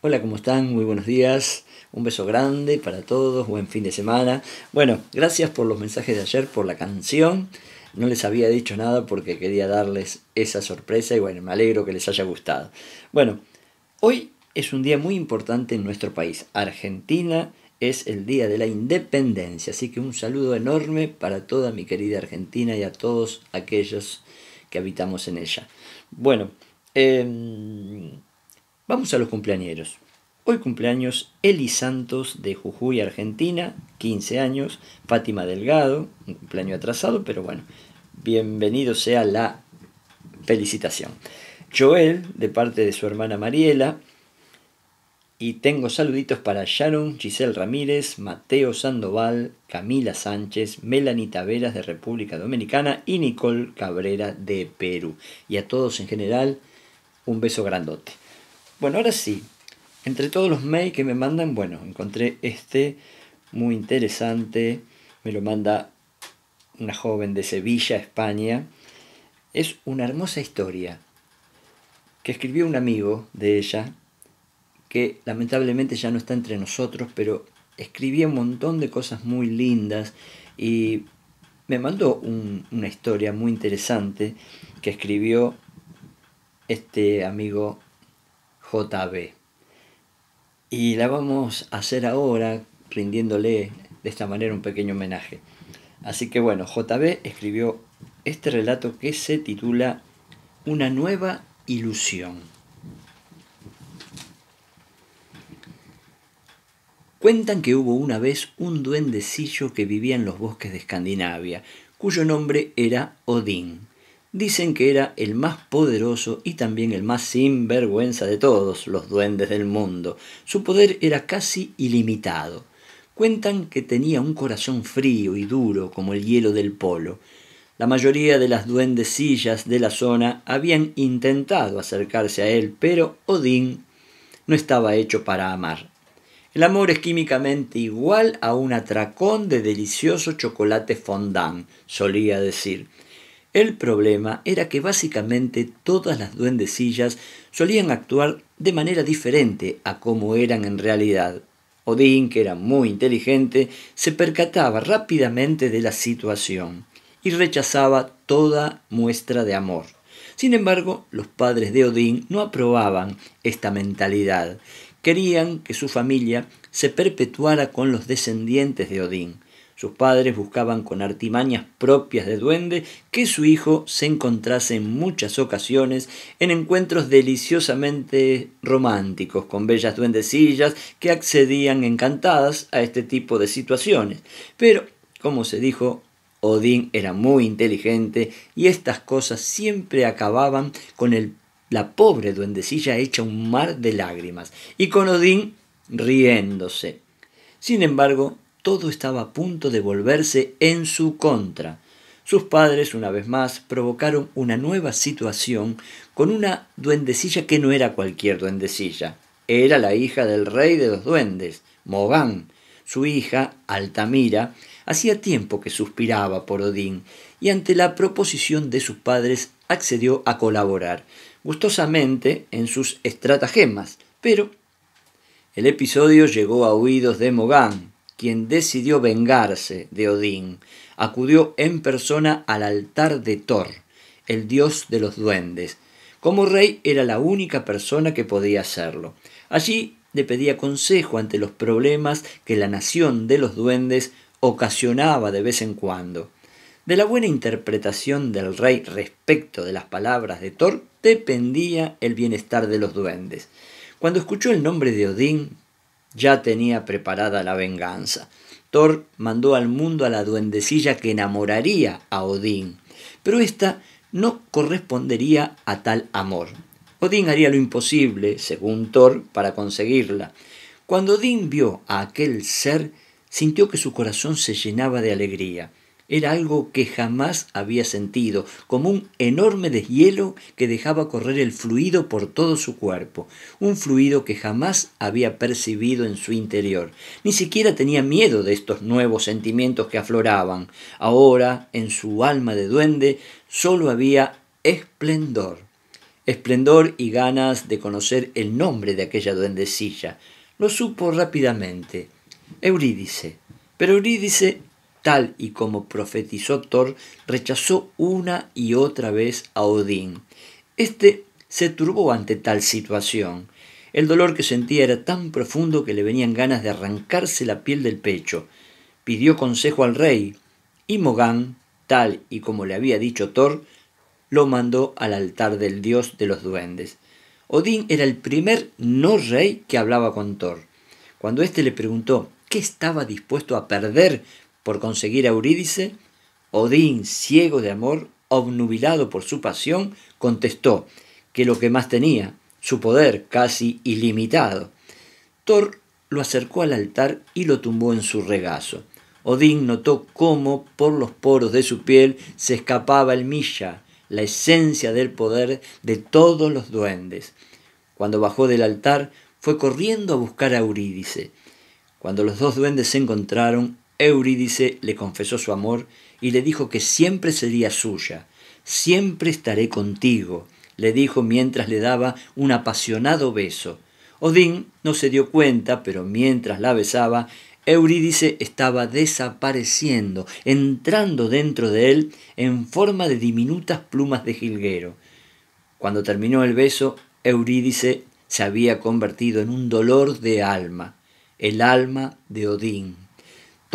Hola, ¿cómo están? Muy buenos días. Un beso grande para todos, buen fin de semana. Bueno, gracias por los mensajes de ayer, por la canción. No les había dicho nada porque quería darles esa sorpresa y bueno, me alegro que les haya gustado. Bueno, hoy es un día muy importante en nuestro país. Argentina es el Día de la Independencia, así que un saludo enorme para toda mi querida Argentina y a todos aquellos que habitamos en ella. Bueno, em, vamos a los cumpleañeros. Hoy cumpleaños Eli Santos de Jujuy, Argentina, 15 años, Fátima Delgado, un cumpleaños atrasado, pero bueno, bienvenido sea la felicitación. Joel, de parte de su hermana Mariela, y tengo saluditos para Sharon, Giselle Ramírez, Mateo Sandoval, Camila Sánchez, Melanie Taveras de República Dominicana y Nicole Cabrera de Perú. Y a todos en general, un beso grandote. Bueno, ahora sí, entre todos los mails que me mandan, bueno, encontré este muy interesante. Me lo manda una joven de Sevilla, España. Es una hermosa historia que escribió un amigo de ella, que lamentablemente ya no está entre nosotros, pero escribía un montón de cosas muy lindas y me mandó una historia muy interesante que escribió este amigo JB. Y la vamos a hacer ahora rindiéndole de esta manera un pequeño homenaje. Así que bueno, JB escribió este relato que se titula Una nueva ilusión. Cuentan que hubo una vez un duendecillo que vivía en los bosques de Escandinavia, cuyo nombre era Odín. Dicen que era el más poderoso y también el más sinvergüenza de todos los duendes del mundo. Su poder era casi ilimitado. Cuentan que tenía un corazón frío y duro como el hielo del polo. La mayoría de las duendecillas de la zona habían intentado acercarse a él, pero Odín no estaba hecho para amar. El amor es químicamente igual a un atracón de delicioso chocolate fondant, solía decir. El problema era que básicamente todas las duendecillas solían actuar de manera diferente a como eran en realidad. Odín, que era muy inteligente, se percataba rápidamente de la situación y rechazaba toda muestra de amor. Sin embargo, los padres de Odín no aprobaban esta mentalidad. Querían que su familia se perpetuara con los descendientes de Odín. Sus padres buscaban con artimañas propias de duende que su hijo se encontrase en muchas ocasiones en encuentros deliciosamente románticos con bellas duendecillas que accedían encantadas a este tipo de situaciones. Pero, como se dijo, Odín era muy inteligente y estas cosas siempre acababan con el, la pobre duendecilla hecha un mar de lágrimas y con Odín riéndose. Sin embargo, todo estaba a punto de volverse en su contra. Sus padres, una vez más, provocaron una nueva situación con una duendecilla que no era cualquier duendecilla. Era la hija del rey de los duendes, Mogán. Su hija, Altamira, hacía tiempo que suspiraba por Odín y ante la proposición de sus padres accedió a colaborar, gustosamente en sus estratagemas. Pero el episodio llegó a oídos de Mogán, quien decidió vengarse de Odín, acudió en persona al altar de Thor, el dios de los duendes. Como rey era la única persona que podía hacerlo. Allí le pedía consejo ante los problemas que la nación de los duendes ocasionaba de vez en cuando. De la buena interpretación del rey respecto de las palabras de Thor dependía el bienestar de los duendes. Cuando escuchó el nombre de Odín, ya tenía preparada la venganza. Thor mandó al mundo a la duendecilla que enamoraría a Odín, pero ésta no correspondería a tal amor. Odín haría lo imposible, según Thor, para conseguirla. Cuando Odín vio a aquel ser, sintió que su corazón se llenaba de alegría. Era algo que jamás había sentido, como un enorme deshielo que dejaba correr el fluido por todo su cuerpo, un fluido que jamás había percibido en su interior. Ni siquiera tenía miedo de estos nuevos sentimientos que afloraban. Ahora, en su alma de duende, solo había esplendor. esplendor y ganas de conocer el nombre de aquella duendecilla. Lo supo rápidamente. Eurídice. Pero Eurídice, tal y como profetizó Thor, rechazó una y otra vez a Odín. Este se turbó ante tal situación. El dolor que sentía era tan profundo que le venían ganas de arrancarse la piel del pecho. Pidió consejo al rey, y Mogán, tal y como le había dicho Thor, lo mandó al altar del dios de los duendes. Odín era el primer no rey que hablaba con Thor. Cuando éste le preguntó qué estaba dispuesto a perder por conseguir a Eurídice, Odín, ciego de amor, obnubilado por su pasión, contestó que lo que más tenía, su poder casi ilimitado. Thor lo acercó al altar y lo tumbó en su regazo. Odín notó cómo por los poros de su piel se escapaba el milla, la esencia del poder de todos los duendes. Cuando bajó del altar, fue corriendo a buscar a Eurídice. Cuando los dos duendes se encontraron, Eurídice le confesó su amor y le dijo que siempre sería suya. Siempre estaré contigo, le dijo mientras le daba un apasionado beso. Odín no se dio cuenta, pero mientras la besaba, Eurídice estaba desapareciendo, entrando dentro de él en forma de diminutas plumas de jilguero. Cuando terminó el beso, Eurídice se había convertido en un dolor de alma, el alma de Odín.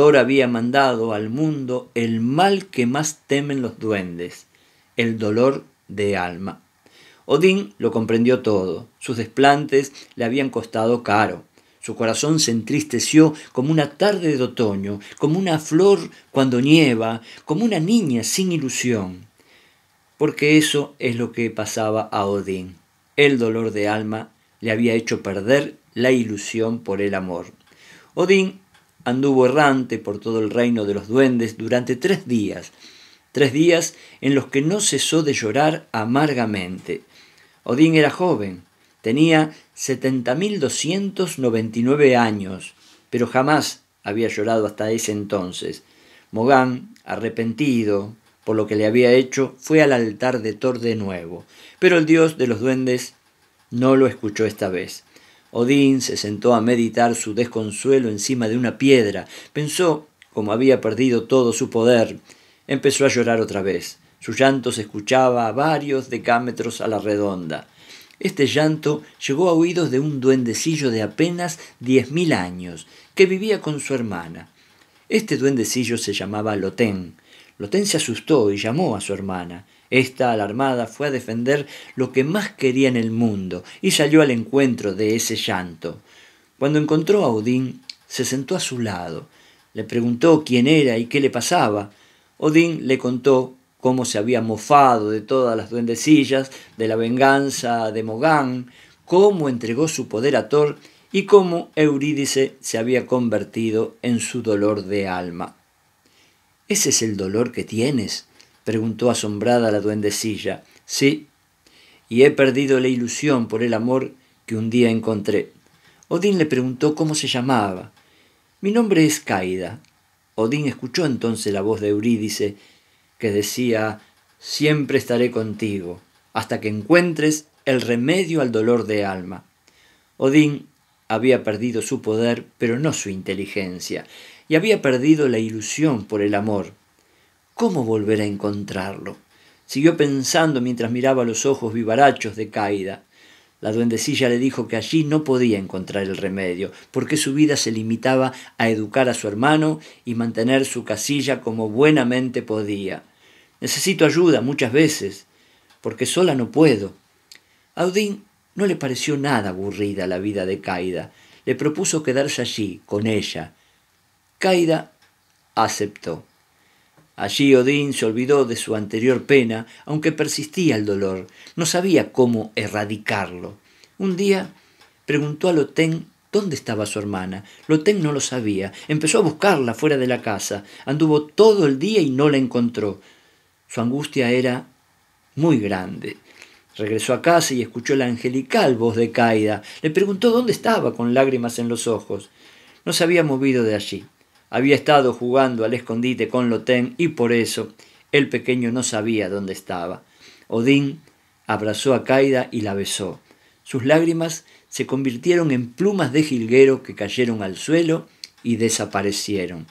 Había mandado al mundo el mal que más temen los duendes, el dolor de alma. Odín lo comprendió todo, sus desplantes le habían costado caro, su corazón se entristeció como una tarde de otoño, como una flor cuando nieva, como una niña sin ilusión. Porque eso es lo que pasaba a Odín. El dolor de alma le había hecho perder la ilusión por el amor. Odín anduvo errante por todo el reino de los duendes durante tres días, tres días en los que no cesó de llorar amargamente. Odín era joven, Tenía 70.299 años, pero jamás había llorado hasta ese entonces. Mogán, arrepentido por lo que le había hecho, fue al altar de Thor de nuevo, pero el dios de los duendes no lo escuchó esta vez. Odín se sentó a meditar su desconsuelo encima de una piedra. Pensó, como había perdido todo su poder, empezó a llorar otra vez. Su llanto se escuchaba a varios decámetros a la redonda. Este llanto llegó a oídos de un duendecillo de apenas diez mil años, que vivía con su hermana. Este duendecillo se llamaba Lotén. Lotén se asustó y llamó a su hermana. Esta, alarmada, fue a defender lo que más quería en el mundo y salió al encuentro de ese llanto. Cuando encontró a Odín, se sentó a su lado. Le preguntó quién era y qué le pasaba. Odín le contó cómo se había mofado de todas las duendecillas, de la venganza de Mogán, cómo entregó su poder a Thor y cómo Eurídice se había convertido en su dolor de alma. ¿Ese es el dolor que tienes? Preguntó asombrada la duendecilla. Sí, y he perdido la ilusión por el amor que un día encontré. Odín le preguntó cómo se llamaba. Mi nombre es Caida. Odín escuchó entonces la voz de Eurídice que decía, siempre estaré contigo, hasta que encuentres el remedio al dolor de alma. Odín había perdido su poder, pero no su inteligencia, y había perdido la ilusión por el amor. ¿Cómo volver a encontrarlo? Siguió pensando mientras miraba los ojos vivarachos de Caida. La duendecilla le dijo que allí no podía encontrar el remedio, porque su vida se limitaba a educar a su hermano y mantener su casilla como buenamente podía. Necesito ayuda muchas veces, porque sola no puedo. A Odín no le pareció nada aburrida la vida de Caida. Le propuso quedarse allí, con ella. Caida aceptó. Allí Odín se olvidó de su anterior pena, aunque persistía el dolor. No sabía cómo erradicarlo. Un día preguntó a Lotén dónde estaba su hermana. Lotén no lo sabía. Empezó a buscarla fuera de la casa. Anduvo todo el día y no la encontró. Su angustia era muy grande. Regresó a casa y escuchó la angelical voz de Caida. Le preguntó dónde estaba con lágrimas en los ojos. No se había movido de allí. Había estado jugando al escondite con Lotén y por eso el pequeño no sabía dónde estaba. Odín abrazó a Caida y la besó. Sus lágrimas se convirtieron en plumas de jilguero que cayeron al suelo y desaparecieron.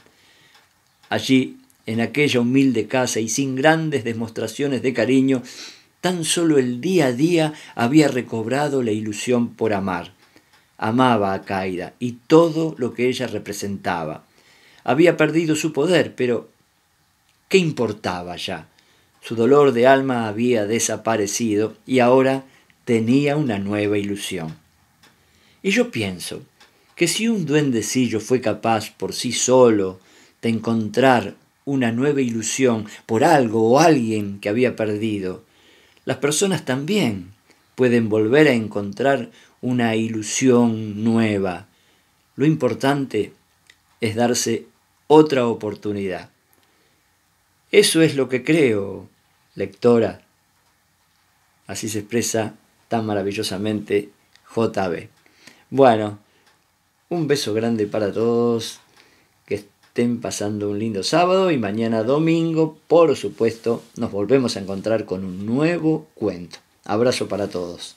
Allí, en aquella humilde casa y sin grandes demostraciones de cariño, tan solo el día a día había recobrado la ilusión por amar. Amaba a Caida y todo lo que ella representaba. Había perdido su poder, pero ¿qué importaba ya? Su dolor de alma había desaparecido y ahora tenía una nueva ilusión. Y yo pienso que si un duendecillo fue capaz por sí solo de encontrar una nueva ilusión por algo o alguien que había perdido, las personas también pueden volver a encontrar una ilusión nueva. Lo importante es darse otra oportunidad. Eso es lo que creo, lectora. Así se expresa tan maravillosamente JB. Bueno, un beso grande para todos, que estén pasando un lindo sábado y mañana domingo, por supuesto, nos volvemos a encontrar con un nuevo cuento. Abrazo para todos.